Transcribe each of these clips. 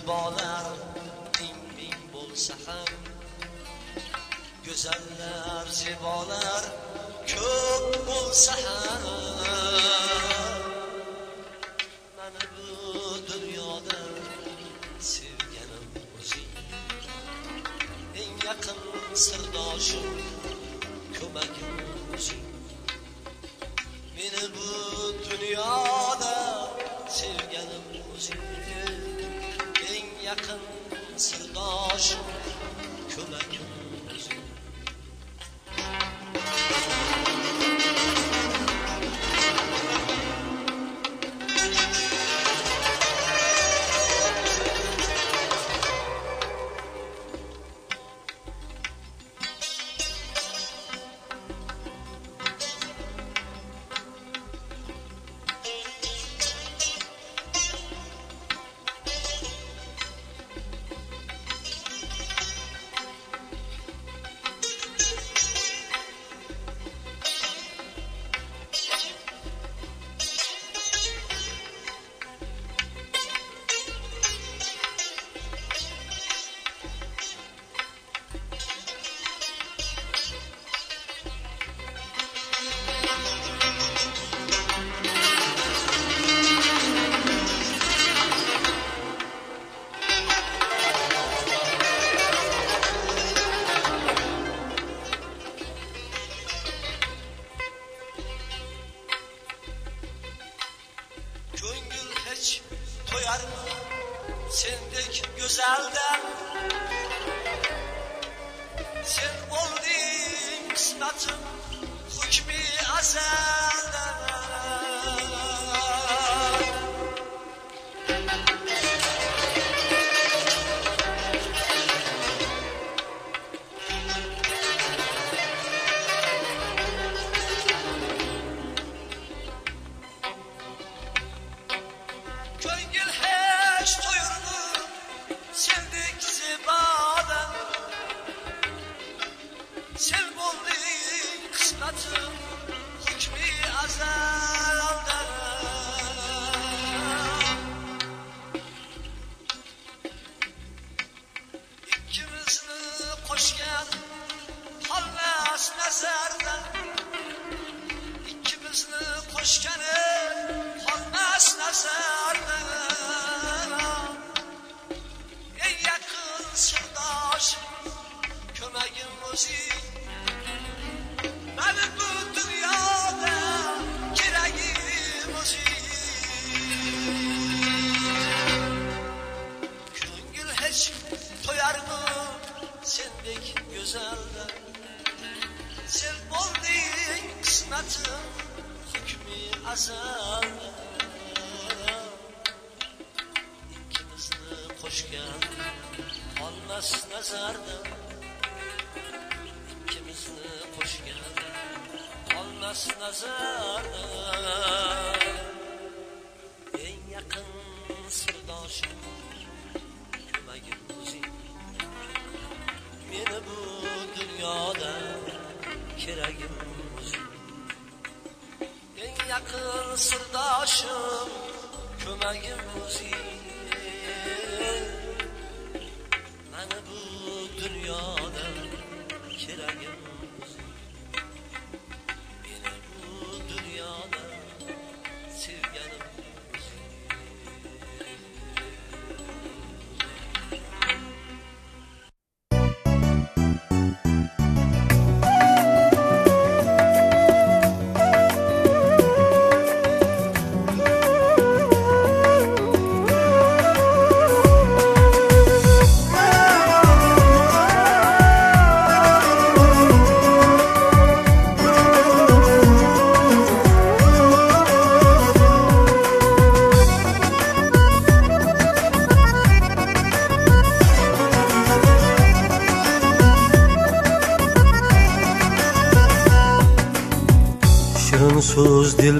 Zibalar bin bolsa ham. Güzeller, zibalar ko'p bo'lsa ham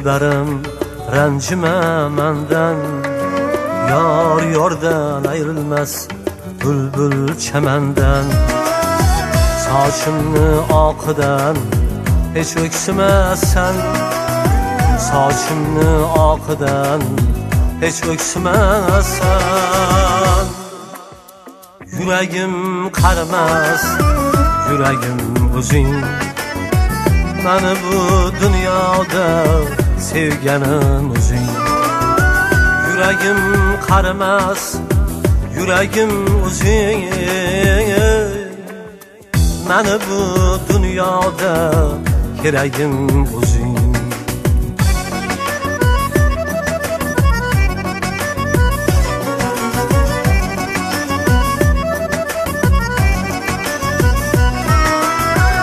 dilberim Rencime menden Yar yordan ayrılmaz Bülbül çemenden sochimni akıdan Hiç öksümezsen sochimni akıdan Hiç öksümezsen Yüreğim karmaz Yüreğim buzin Beni bu dünyada sevganim o'zing Yuragim qarimas yuragim o'zing Mani bu dunyoda keragim o'zing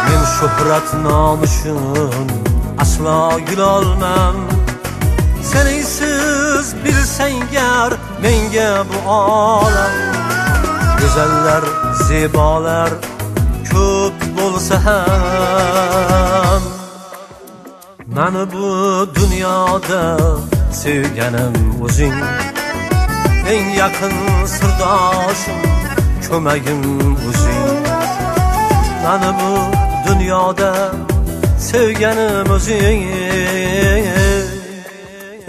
Men nomi nomushin aslo gulolmam. Seningsiz bilsang gar menga bu olam. Go'zallar, zebolar ko'p bo'lsa ham. Mani bu dunyoda sevganim o'zing. Eng yaqin sirdoshim, ko'magim o'zing. Mani bu dunyoda sevganim o'zing.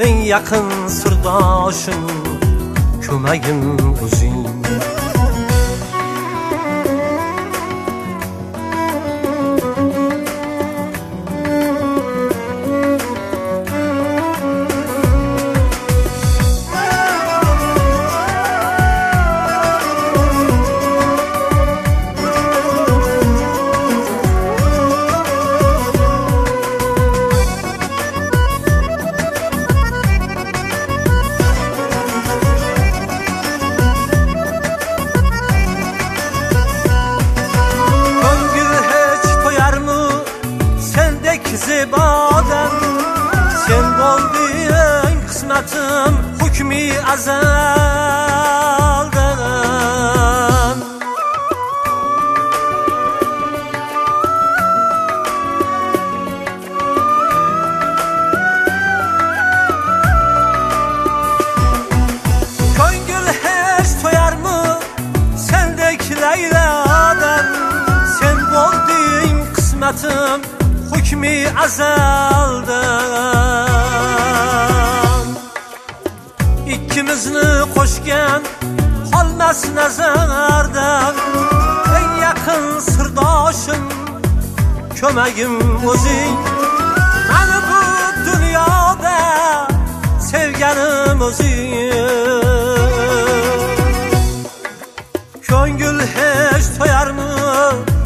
Eng yaqin sirdoshim ko'magim o'zing. razão.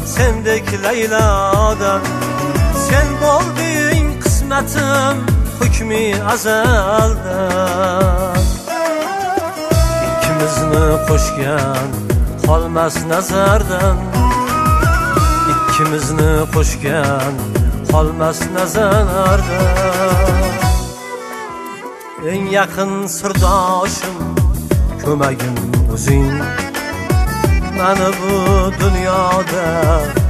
Sendek layladan Sen bo'lding qismatim hukmi azaldan Ikkimizni qo'shgan qolmas nazardan. Ikkimizni qo'shgan qolmas nazardan. Eng yaqin sirdoshim ko'magim o'zing. Mani bu dunyoda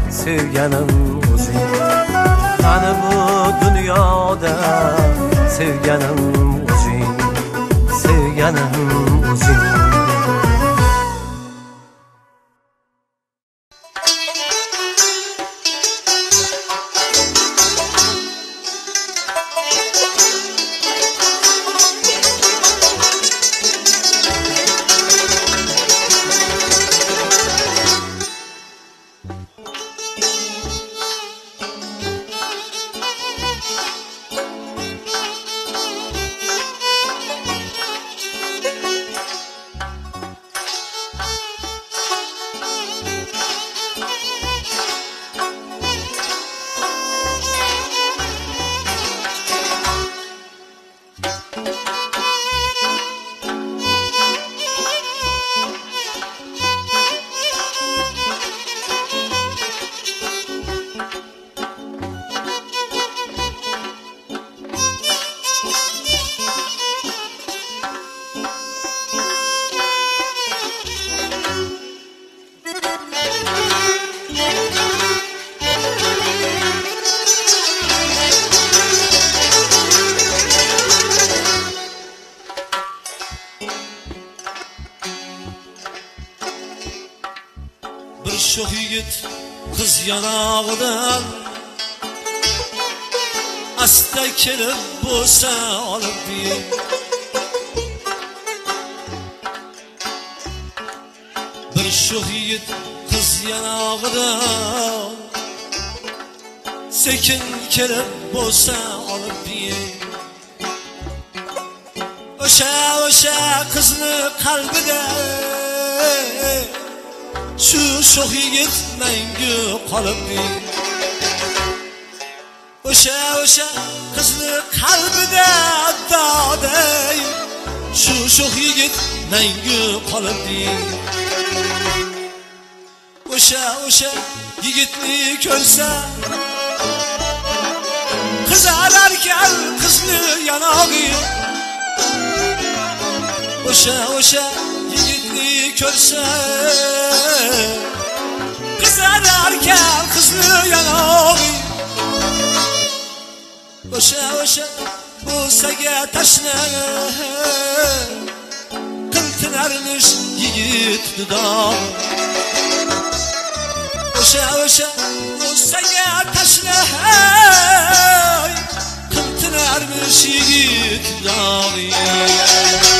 sevganim o'zing Mani bu dunyoda sevganim o'zing Sevganim o'zing sho'x yigit qiz yanog'idan asta kelib bo'lsa olib ber bir sho'x yigit qiz yanog'idan sekin kelib bo'lsa olib ber o'sha o'sha qizni qalbida shu sho'x yigit mangu qolibdi o'sha o'sha qizni qalbida doday shu sho'x yigit mangu qolibdi o'sha o'sha yigitni ko'rsa qizarar qizni yanog'i o'sha o'sha yigitni ko'rsa qizararkan qizni yanog'i o'sha o'sha bo'saga tashna qiltinarmish yigit dudog'i o'sha o'sha bo'saga tashna qiltinarmish yigit dudog'i chindan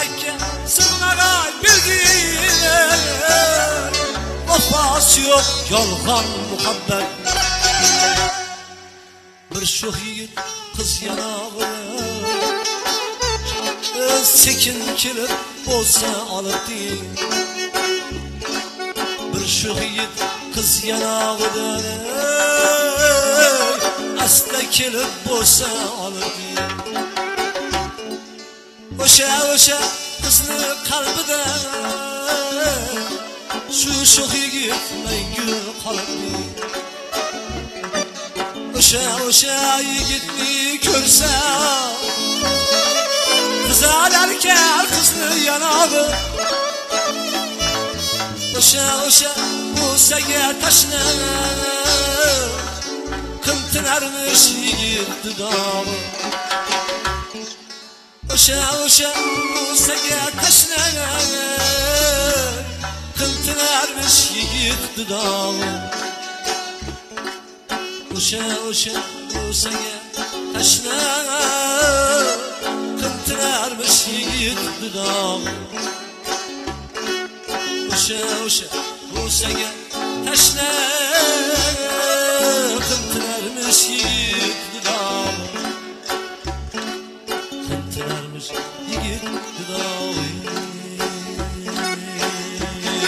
Yürekке sığmagay bilgine Vefası yok yalgan muhabbet Bir şox yigit kız yanağına Sekin kelib bo'lsa olibdi Bir şox yigit kız yanağına Asta kelib bo'lsa olibdi o'sha o'sha qizni qalbida shu sho'x yigit mangu qolibdi o'sha o'sha yigitni ko'rsa qizalarkan qizni yanog'i o'sha o'sha bo'saga tashna qimtinarmish yigit o'sha bo'saga tashlanadi qiltinarmish yigit yigit dudağı Uşa uşa uşaga taşla Kıntılarmış yigit dudağı Uşa uşa uşaga taşla Kıntılarmış yigit dudağı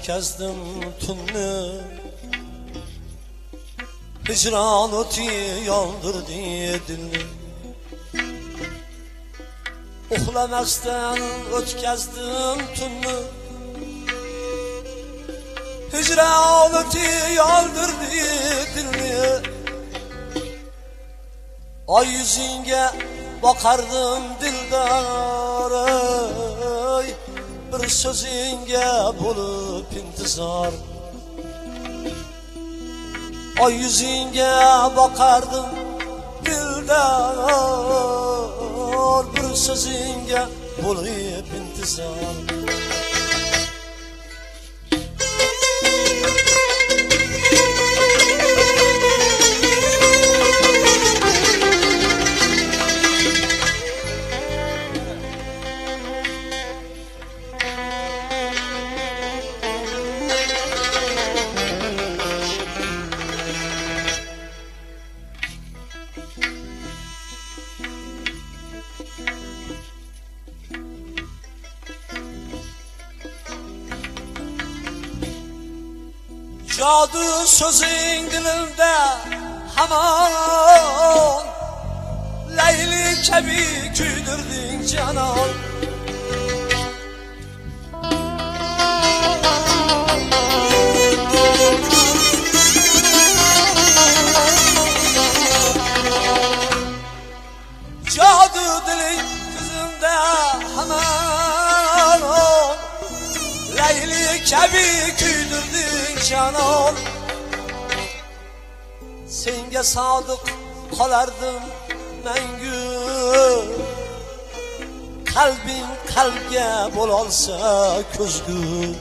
almay ötkazdim tunni Hicran o'ti yondirdi dilni Uxlamasdan o'tkazdim tunni Hicran o'ti yondirdi dilni Ay yüzünge bakardım dildar ey Bir sözünge bulup intizar. Ay yüzünge bakardım dildar Bir sözünge bulup intizar Cadı sözün dilimde hamon Leyli kebi küydürdün canan Cadı dilin kızında hamon Leyli kebi küydürdün canan Senge sadık kalardım mengü Kalbin kalbge bolalsa közgü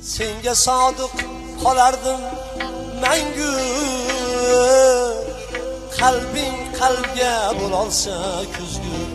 Senge sadık kalardım mengü Kalbin kalbge bolalsa közgü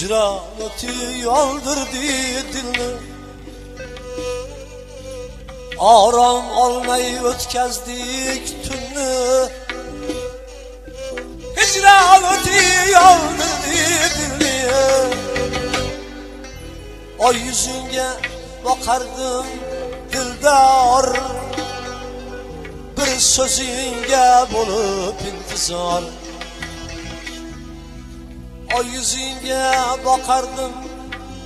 hijron o'ti yoldirdi dilni orom olmay o'tkazdik tunni hijron o'ti yoldirdi dilni oy yuzingga boqardim dildor bir so'zingga bo'lib intizor oy yuzingga boqardim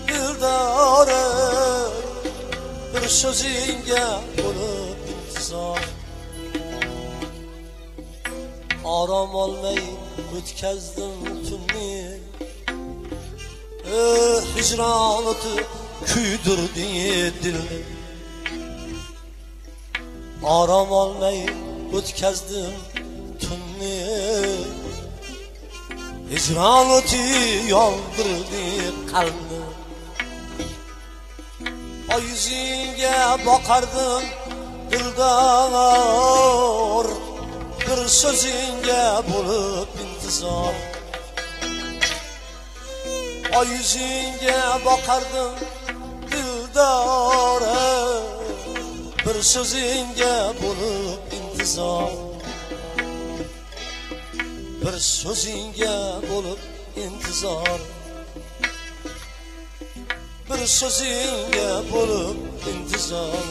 dildori bir so'zingga bo'lib intizor orom olmay o'tkazdim tunni Eh, hicran o'ti kuydirdi dilni Aram olmay o'tkazdim Hicran o'ti yondirdi qalbni Oy yuzingga boqardim dildor Bir so'zingga bo'lib intizor Oy yuzingga boqardim dildor bir so'zingga bo'lib intizor bir so'zingga bo'lib intizor. Bir so'zingga bo'lib intizor.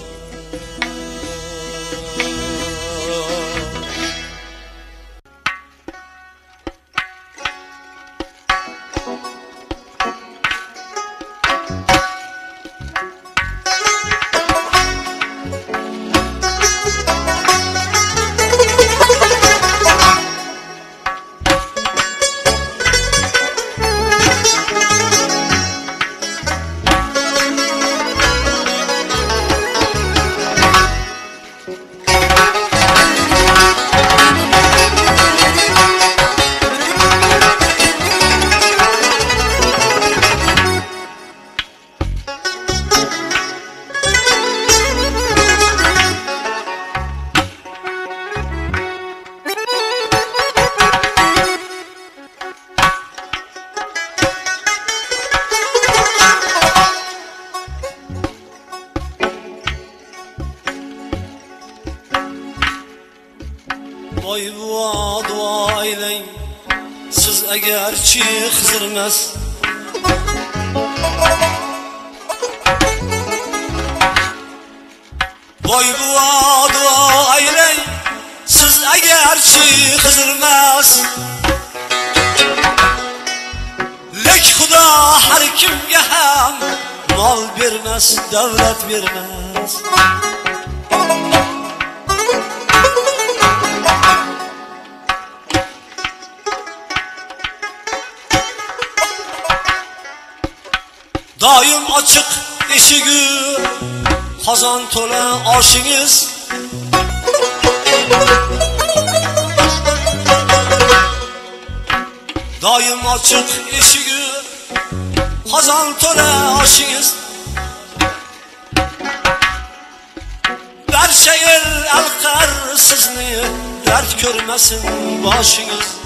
Dard ko'rmasin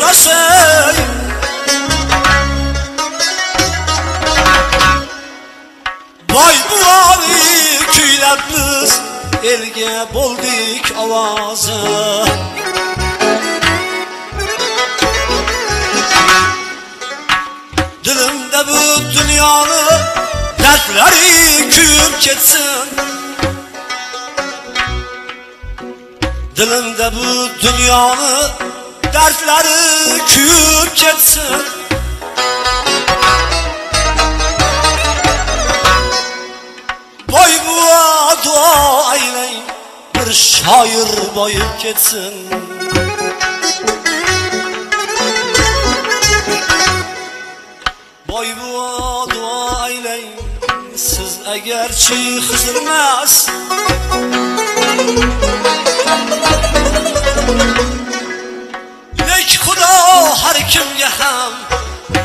rasa Vay bu ali küylab biz elga bo'ldik ovozi dilimda bu dunyoni dardlari kuyib ketsin dilimda bu dunyoni dardlari kuyib ketsin Boy bu dua eyleyin Bir şair boyup ketsin Boy bu dua eyleyin Siz egerçi hızırmaz Nek xudo har kimga ham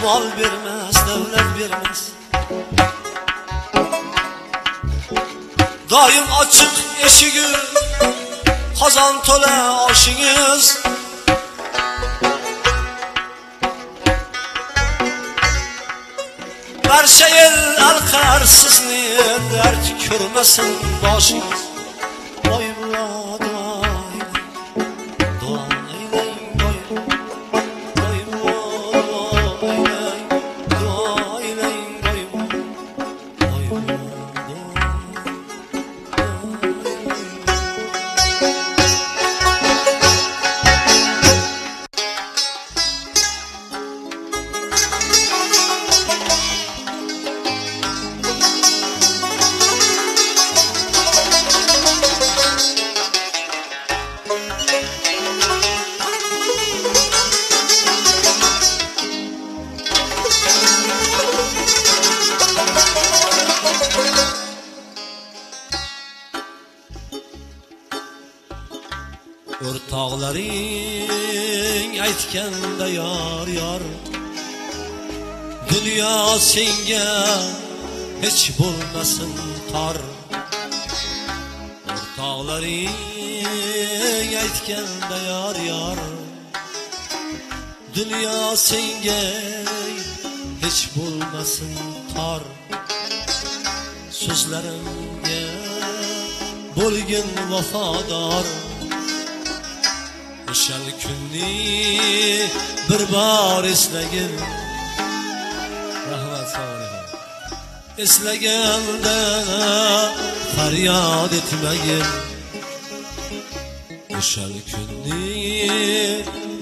Mol bermez, davlat bermez Daim açık eşigi Qozon to'la oshingiz Barcha el alqar sizni dard ko'rmasin boshingiz o'rtoqlaring aytganda yor yor dunyo senga hech bo'lmasin tor o'rtoqlaring aytganda yor yor dunyo senga hech bo'lmasin tor so'zlarimga bo'lgin vafodor o'shal kunni bir bor eslagin. Rahmat assalomu alaykum eslaganda faryod etmagin. O'shal kunni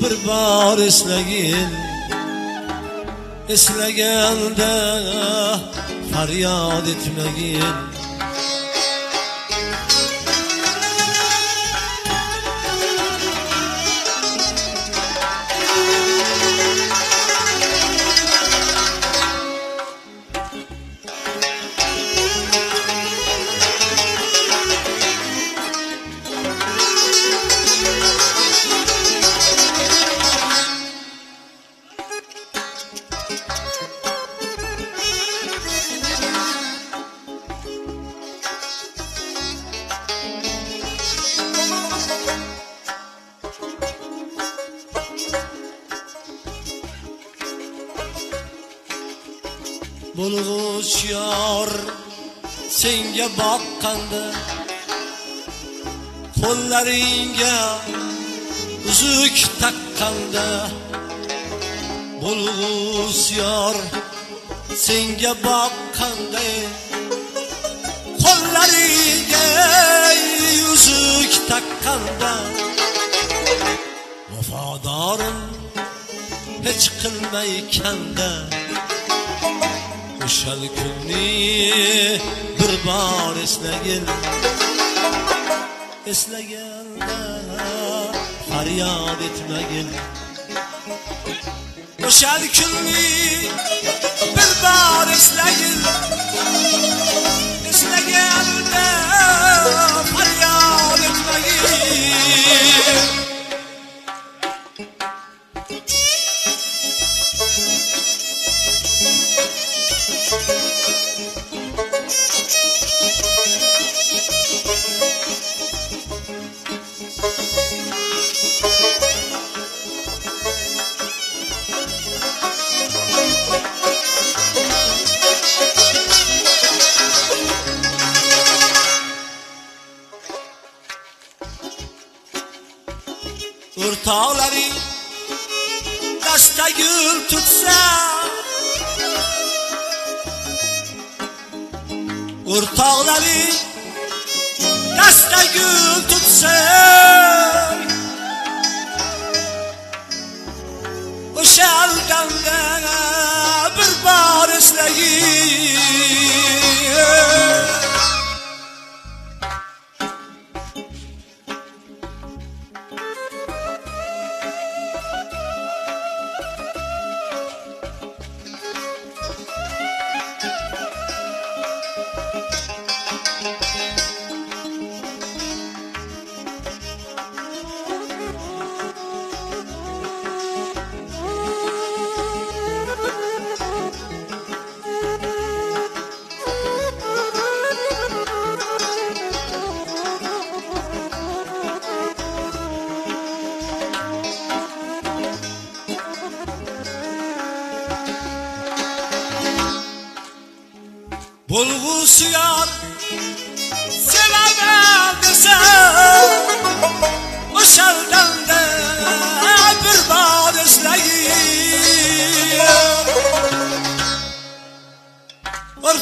bir bor eslagin. Eslaganda faryod etmagin. Boqqanda qo'llaringga uzuk taqqanda bo'lg'us yor senga boqqanda qo'llaringga uzuk taqqanda vafodorim hech qilmay kanda o'shal kunni bor eslagin eslaganda faryod etmagin o'shal kunni bir bor eslagin eslaganda faryod etmagin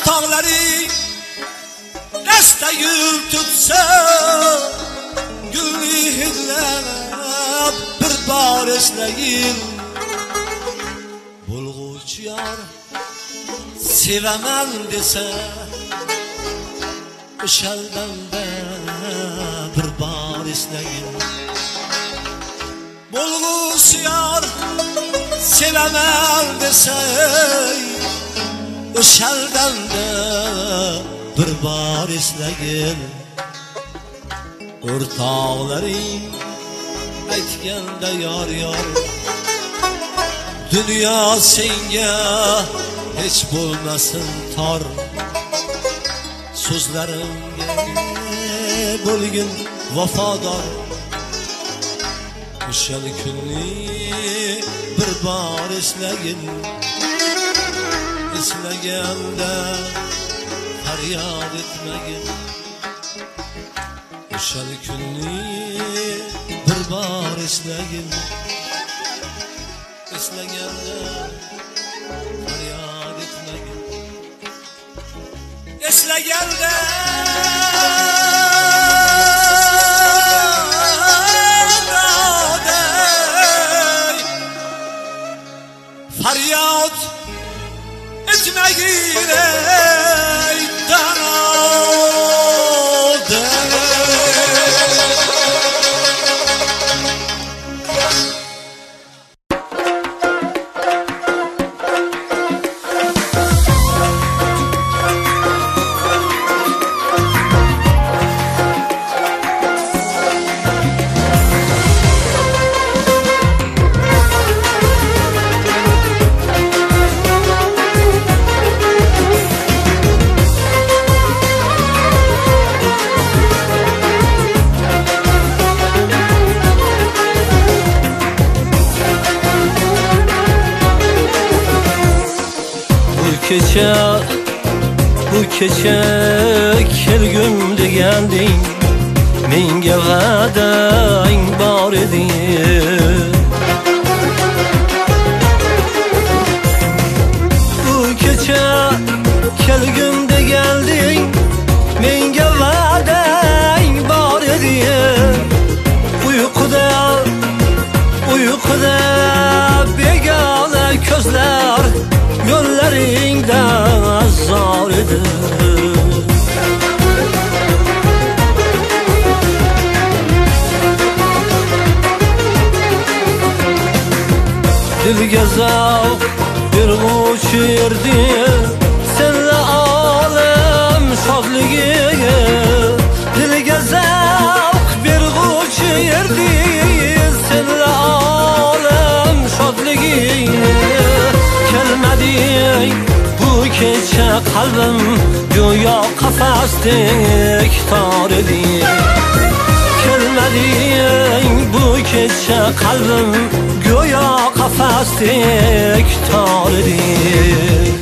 Ortakları Deste gül tutsa Gülü hidlep bir bar esleyin Bulguç yar Sevemem dese Şeldemde bir bar esleyin Bulgus yar Sevemem dese bir bor eslagin. O'rtoqlaring aytganda yor yor. Dunyo senga hech bo'lmasin tor. So'zlarimga bo'lgin vafodor. O'shal kunni bir bor eslagin. Eslaganda faryod etmagin o'shal kunni bir bor eslagin eslaganda faryod etmagin eslaganda قلبم گویا قفص یک تاره bu keçe kalbim Göya kafes tek tarih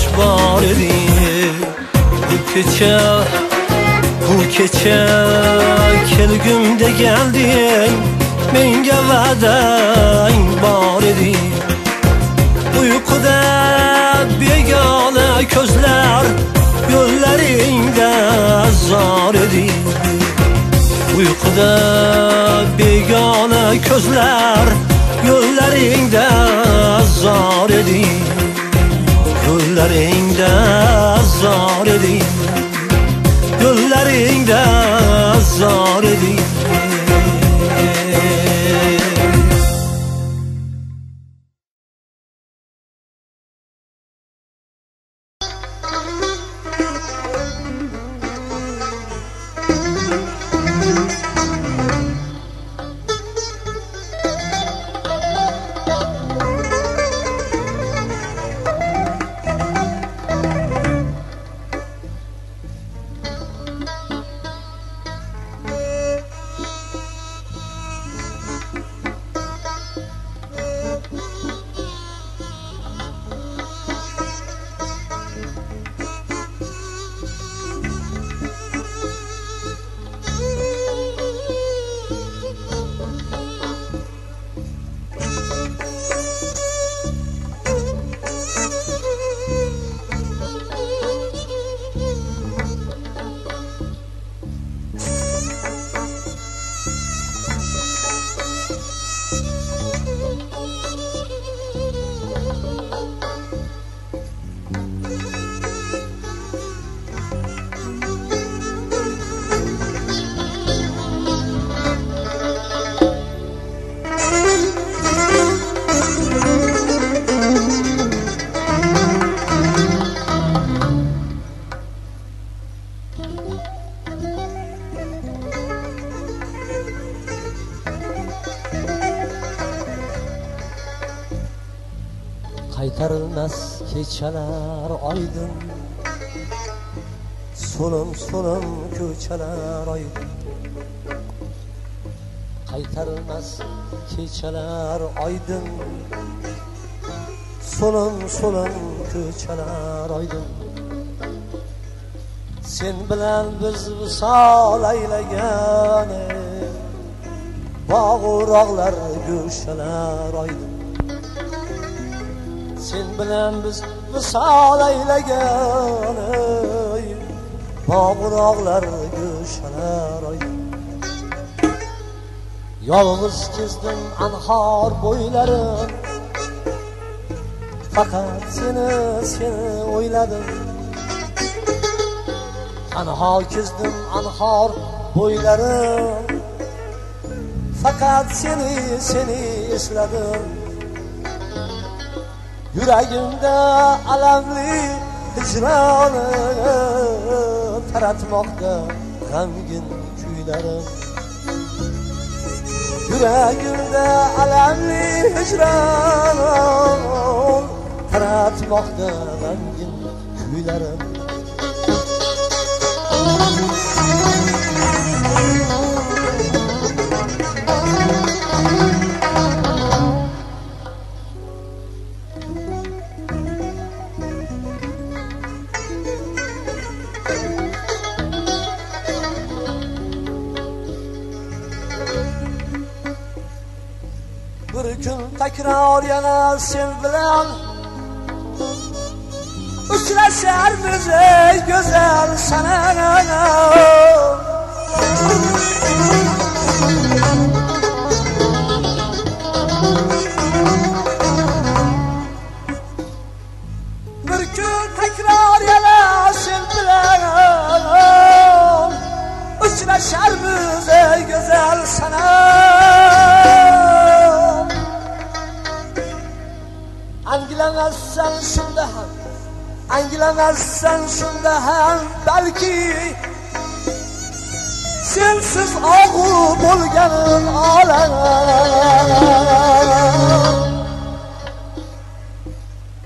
otash bor edi bu kecha bu kecha kelgumda gelding menga va'dang bor edi uyquda begona ko'zlar yo'llaringda zor edi uyquda begona ko'zlar kechalar oydin so'lim so'lim ko'chalar oydin qaytarilmas kechalar oydin so'lim so'lim ko'chalar oydin sen bilan biz visol aylagan bog' o'roqlar go'shalar oydin sen bilan biz aylagan bog' o'roqlar go'shalar oydin yolg'iz kezdim anhor bo'ylarim faqat seni seni o'yladim tanho kezdim anhor bo'ylarim faqat seni seni esladim yuragimda alamli hijroni taratmoqda g'amgin kuylarim yuragimda alamli hijron taratmoqda g'amgin kuylarim bir takror yana sen bilan uchrasharmiz ey go'zal sana anglamazsan shunda ham balki sensiz og'u bo'lganim olam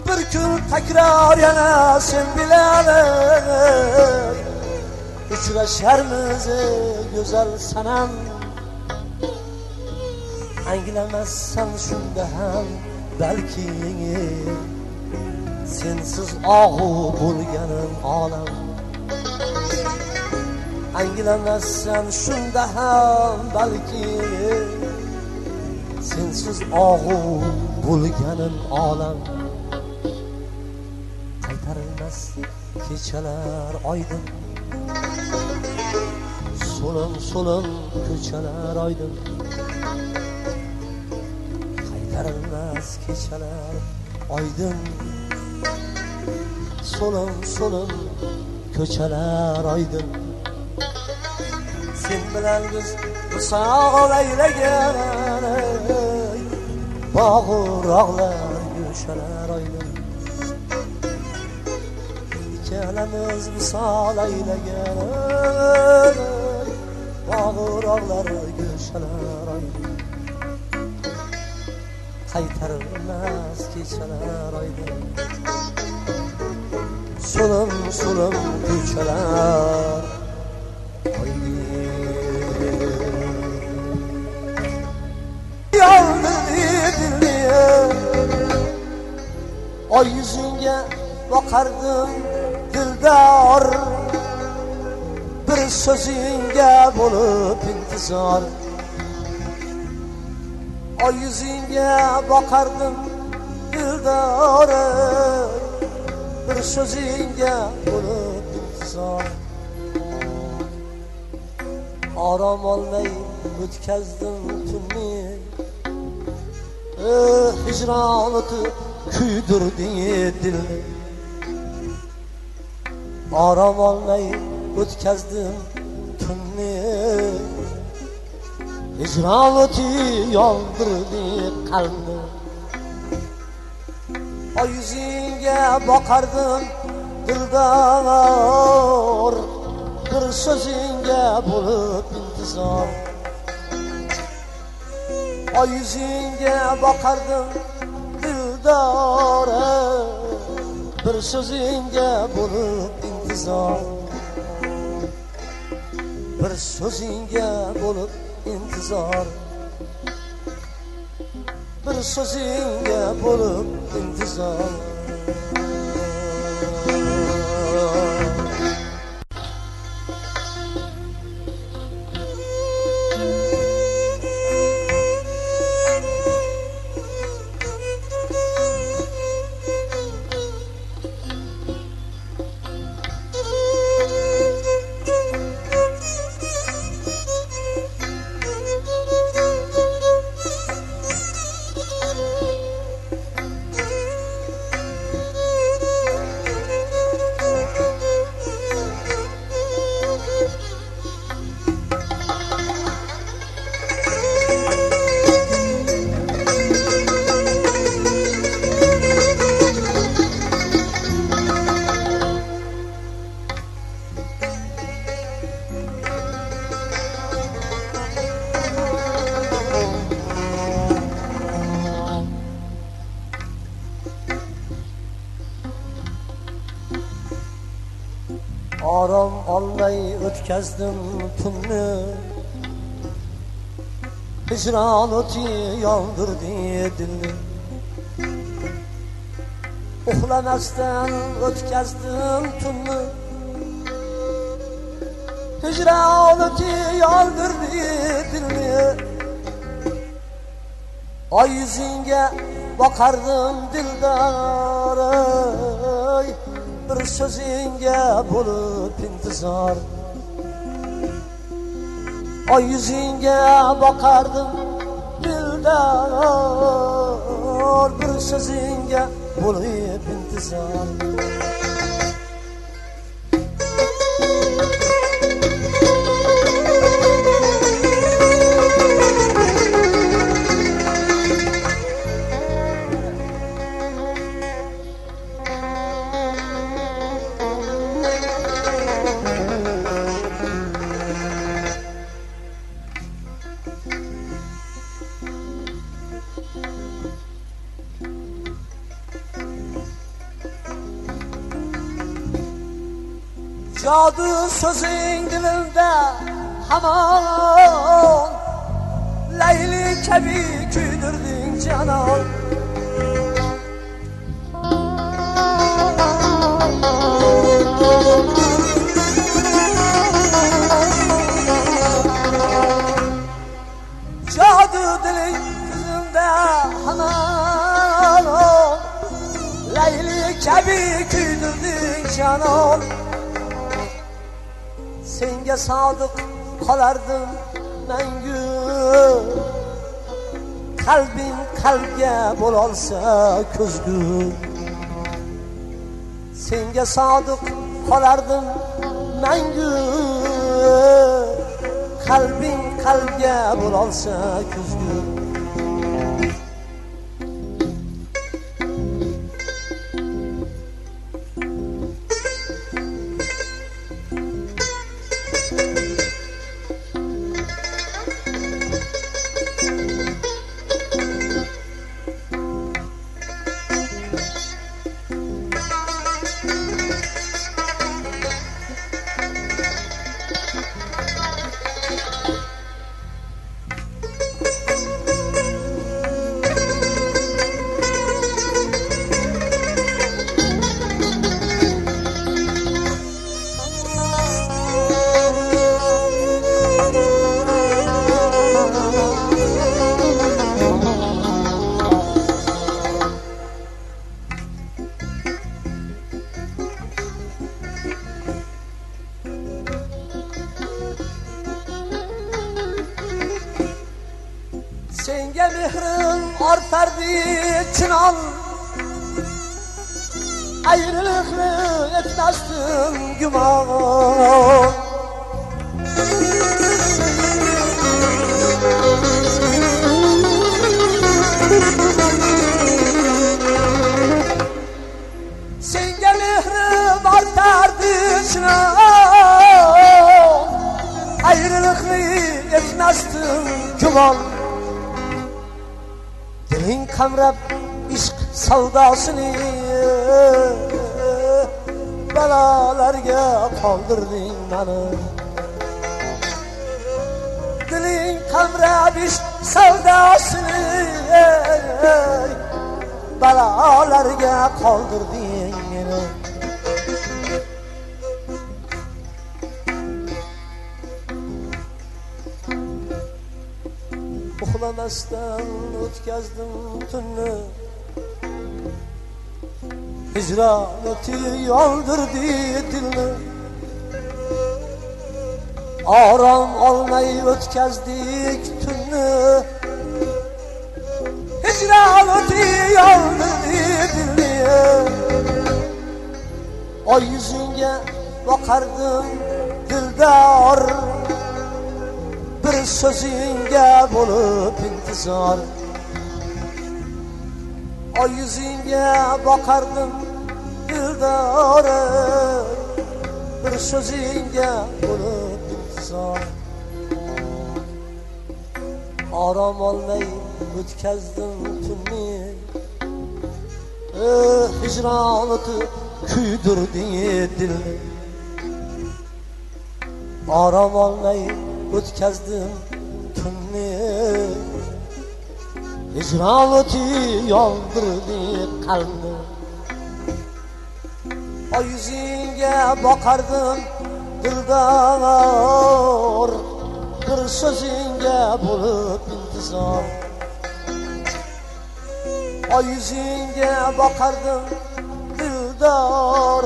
bir kun takror yana sen uchrasharmiz ey go'zal sanam anglamazsan shunda ham balki sensiz og'u bo'lganim olam anglamazsan shunda ham balki sensiz og'u bo'lganim olam qaytarilmas kechalar oydin so'lim so'lim ko'chalar oydin qaytarilmas kechalar oydin so'lim so'lim ko'chalar oydin sen bilan biz visol aylagan bog'u rog'lar go'shalar oydin ikkalamiz visol aylagan bog'u rog'lar go'shalar oydin qaytarilmas kechalar oydin so'lim so'lim ko'chalar oy yuzingga boqardim dildor bir so'zingga bo'lib intizor oy yuzingga boqardim dildori bir so'zingga bo'lib intizor orom olmay o'tkazdim tunni hijron o'tib kuydirding dilni orom olmay o'tkazdim tunni hijron o'ti yondirdi qalbni oy yuzingga boqardim dildor bir so'zingga bo'lib intizor oy yuzingga boqardim dildor bir so'zingga bo'lib intizor bir so'zingga bo'lib intizor bir so'zingga bo'lib intizor olmay o'tkazdim tunni hijron o'ti yondirdi dilni uxlamasdan o'tkazdim tunni hijron o'ti yondirdi dilni oy yuzingga boqardim dildor ey, bir so'zingga bo'lib intizor oy yuzingga boqardim dildor bir so'zingga bo'lib intizor hamam Leyli kebi küydürdün canan. Cadı dilin yüzünde hamam Leyli kebi küydürdün canan. Senga sodiq qolardim mangu qalbing qalbga bo'lolsa ko'zgu senga sodiq qolardim mangu qalbing qalbga bo'lolsa ko'zgu nimalarga qoldirding mani. Diling qamrabish savdosini balolarga qoldirding meni. Uxlamasdan o'tkazdim tunni. Hicraneti yoldirdi dilni Aram olmay o'tkazdik tunni hicraneti yoldirdi dilni oy yuzingga boqardim dildor bir so'zingga bo'lib intizor oy yuzingga boqardim dildora bir so'zingga bo'lib intizor orom olmay o'tkazdim tunni hicron o'ti kuydirding dilni orom olmay o'tkazdim tunni hicron o'ti yondirdi qalbni oy yuzingga boqardim dildor bir so'zingga bo'lib intizor oy yuzingga boqardim dildor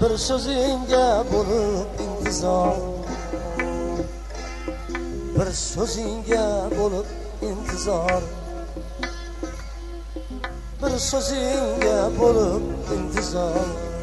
bir so'zingga bo'lib intizor bir so'zingga bo'lib intizor bir so'zingga bo'lib intizor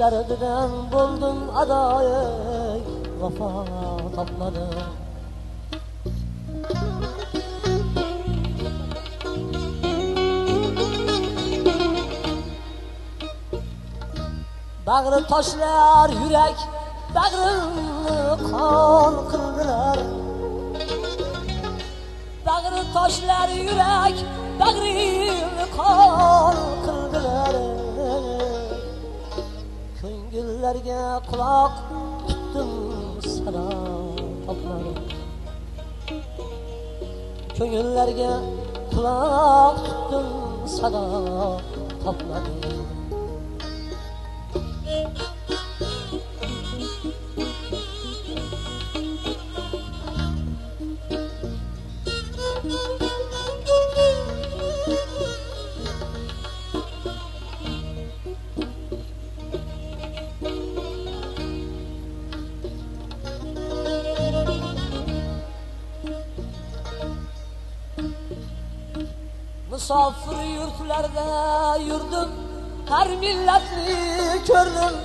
ishq dardidan bo'ldim adoyi vafo topmadim bag'ri toshlar yurak bag'rimni qon qildilar bag'ri toshlar yurak bag'rimni qon qildilar quloq tutdim sado topmadim. Ko'ngillarga quloq tutdim sado topmadim. Har millatni ko'rdim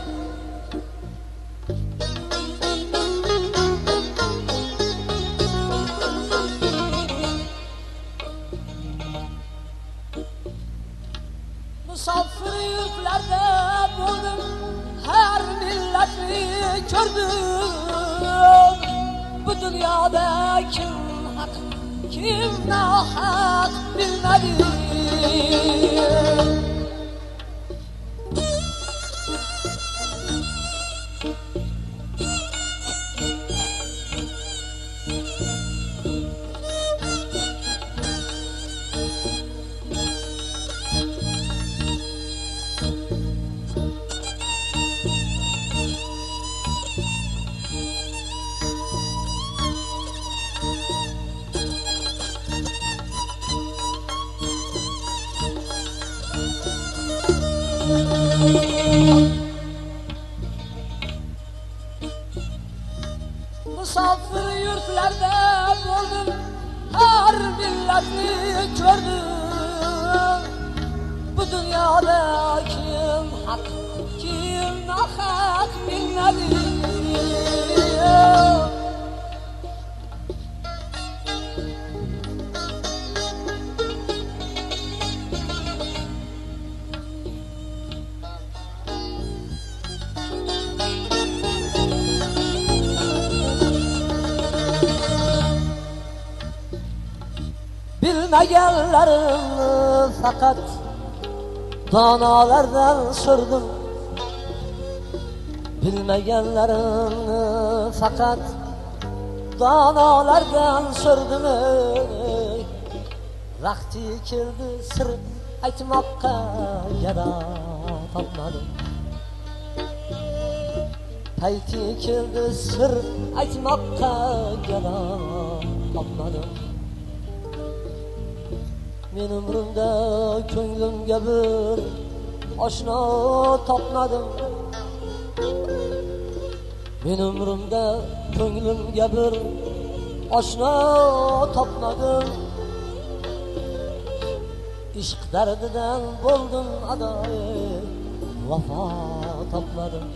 Bilmeyenlerini fakat Danalardan sürdüm. Bilmeyenlerini fakat Danalardan sürdüm. Vakti keldi sır aytmoqqa yara topmadim Payti keldi sir aytmoqqa yara topmadim Men umrimda ko'nglimga bir oshno topmadim Men umrimda ko'nglimga bir oshno topmadim Ishq dardidan bo'ldim adoyi vafo topmadim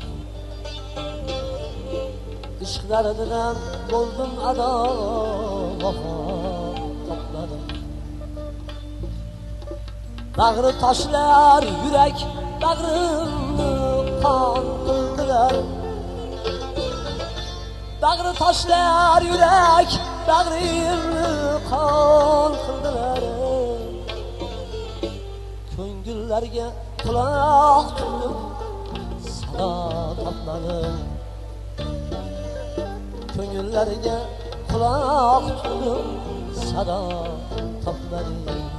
Ishq dardidan bo'ldim ado vafo Bag'ri toshlar yurak bag'rimni qon qildilar Bag'ri toshlar yurak bag'rimni qon qildilar Ko'ngillarga quloq tutdim sado topmadim Ko'ngillarga quloq tutdim sado topmadim